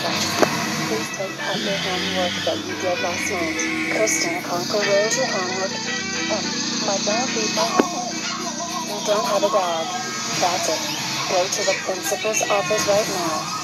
Please take out your homework that you did last night. Kristen Conker, where's your homework? Um, my dog ate my homework. You don't have a dog. That's it. Go to the principal's office right now.